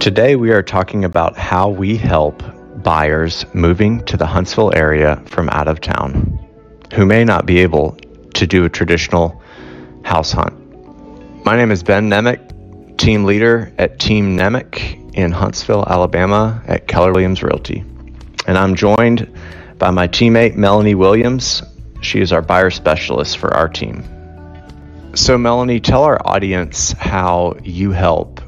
Today, we are talking about how we help buyers moving to the Huntsville area from out of town who may not be able to do a traditional house hunt. My name is Ben Nemec, team leader at Team Nemec in Huntsville, Alabama at Keller Williams Realty. And I'm joined by my teammate Melanie Williams. She is our buyer specialist for our team. So, Melanie, tell our audience how you help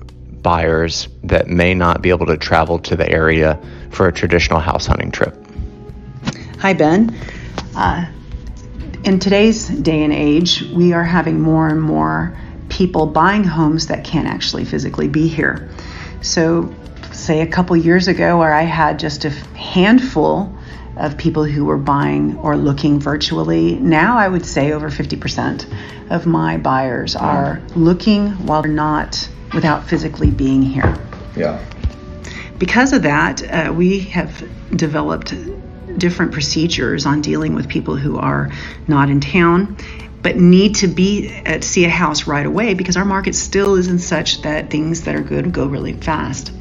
buyers that may not be able to travel to the area for a traditional house hunting trip. Hi, Ben. Uh, in today's day and age, we are having more and more people buying homes that can't actually physically be here. So, say a couple years ago, where I had just a handful of people who were buying or looking virtually, now I would say over 50% of my buyers are looking while they're not without physically being here. Yeah. Because of that, uh, we have developed different procedures on dealing with people who are not in town but need to be at see a house right away because our market still isn't such that things that are good go really fast.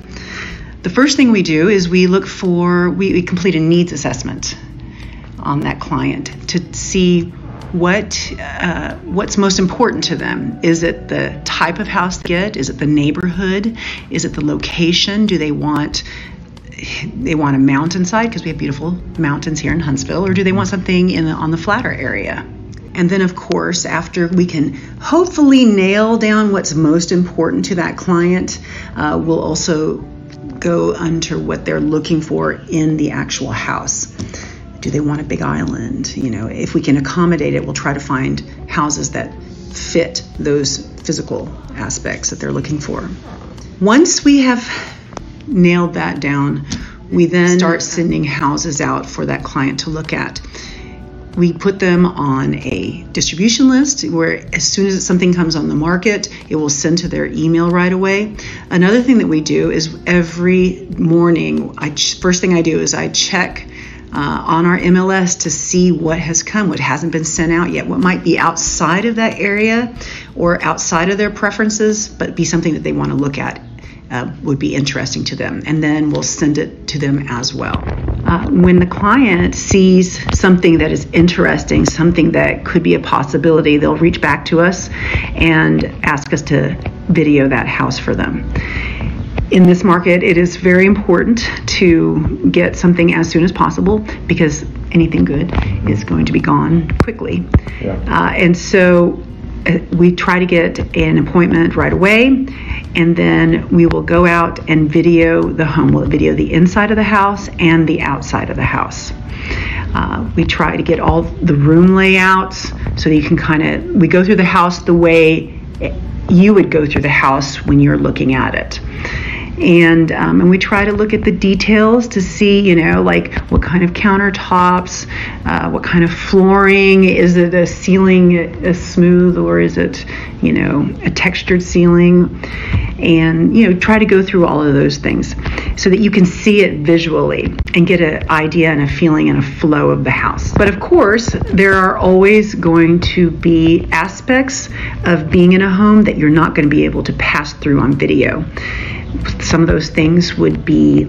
The first thing we do is we look for we, we complete a needs assessment on that client to see what uh, what's most important to them. Is it the type of house they get? Is it the neighborhood? Is it the location? Do they want they want a mountainside because we have beautiful mountains here in Huntsville, or do they want something in the, on the flatter area? And then, of course, after we can hopefully nail down what's most important to that client, uh, we'll also go under what they're looking for in the actual house. Do they want a big island? You know, if we can accommodate it, we'll try to find houses that fit those physical aspects that they're looking for. Once we have nailed that down, we then start sending houses out for that client to look at. We put them on a distribution list where, as soon as something comes on the market, it will send to their email right away. Another thing that we do is every morning, I, first thing I do is I check uh, on our MLS to see what has come, what hasn't been sent out yet, what might be outside of that area or outside of their preferences, but be something that they want to look at. Uh, would be interesting to them, and then we'll send it to them as well. Uh, when the client sees something that is interesting, something that could be a possibility, they'll reach back to us and ask us to video that house for them in this market, it is very important to get something as soon as possible because anything good is going to be gone quickly. Yeah. Uh, and so uh, we try to get an appointment right away, and then we will go out and video the home. We'll video the inside of the house and the outside of the house. Uh, we try to get all the room layouts so that you can kind of, we go through the house the way you would go through the house when you're looking at it and um, and we try to look at the details to see you know like what kind of countertops uh, what kind of flooring is it a ceiling a smooth or is it you know a textured ceiling? And you know try to go through all of those things so that you can see it visually and get an idea and a feeling and a flow of the house. But of course there are always going to be aspects of being in a home that you're not going to be able to pass through on video some of those things would be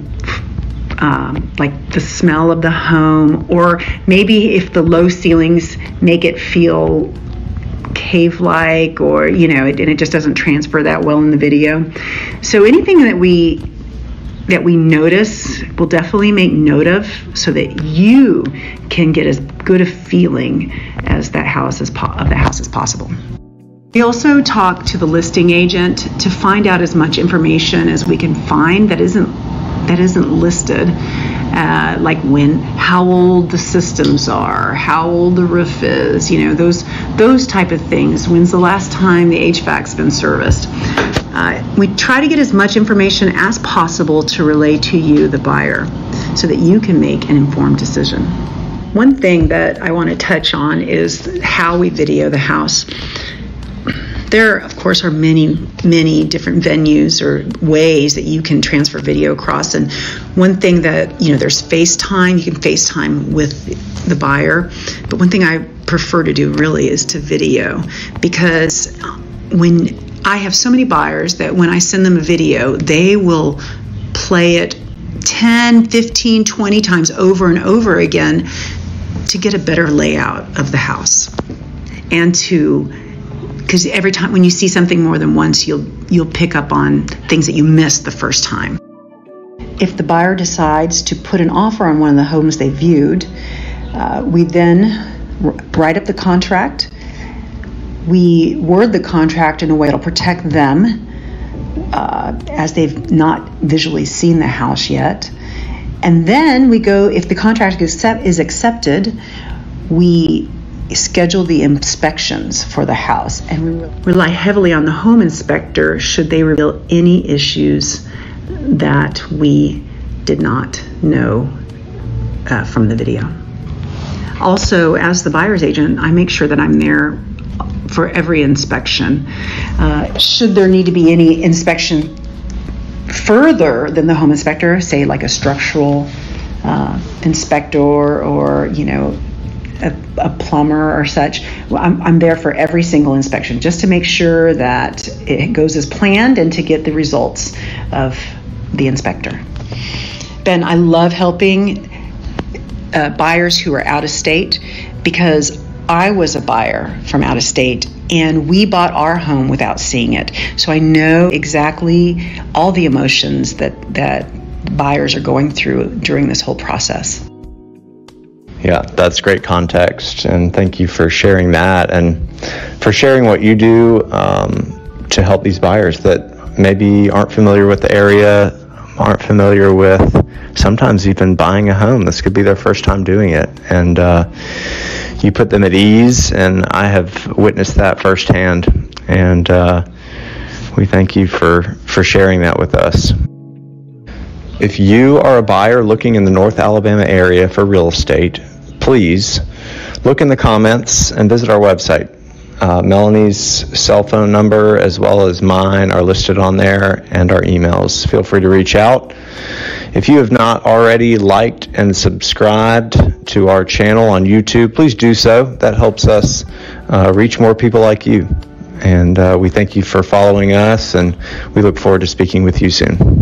um, like the smell of the home, or maybe if the low ceilings make it feel cave like, or you know, it, and it just doesn't transfer that well in the video. So anything that we that we notice, we'll definitely make note of so that you can get as good a feeling as that house as of the house as possible. We also talk to the listing agent to find out as much information as we can find that isn't that isn't listed. Uh, like when, how old the systems are, how old the roof is, you know, those those type of things. When's the last time the HVAC's been serviced? Uh, we try to get as much information as possible to relay to you, the buyer, so that you can make an informed decision. One thing that I want to touch on is how we video the house. There, of course, are many, many different venues or ways that you can transfer video across. And one thing that, you know, there's FaceTime, you can FaceTime with the buyer. But one thing I prefer to do really is to video because when I have so many buyers that when I send them a video, they will play it 10, 15, 20 times over and over again to get a better layout of the house and to because every time when you see something more than once you'll you'll pick up on things that you missed the first time if the buyer decides to put an offer on one of the homes they viewed uh, we then write up the contract we word the contract in a way that'll protect them uh, as they've not visually seen the house yet. And then we go, if the contract is, is accepted, we schedule the inspections for the house and we rely heavily on the home inspector should they reveal any issues that we did not know uh, from the video. Also, as the buyer's agent, I make sure that I'm there for every inspection. Uh, should there need to be any inspection further than the home inspector, say like a structural uh, inspector or, you know, a, a, plumber or such. I'm, I'm there for every single inspection just to make sure that it goes as planned and to get the results of the inspector. Ben, I love helping uh, buyers who are out of state because I was a buyer from out of state and we bought our home without seeing it. So I know exactly all the emotions that that buyers are going through during this whole process. Yeah, that's great context, and thank you for sharing that and for sharing what you do um, to help these buyers that maybe aren't familiar with the area, aren't familiar with sometimes even buying a home. This could be their first time doing it, and uh, you put them at ease, and I have witnessed that firsthand. And uh, we thank you for, for sharing that with us. If you are a buyer looking in the North Alabama area for real estate, please look in the comments and visit our website. Uh, Melanie's cell phone number as well as mine are listed on there and our emails. Feel free to reach out. If you have not already liked and subscribed to our channel on YouTube, please do so. That helps us uh, reach more people like you. And uh, we thank you for following us, and we look forward to speaking with you soon.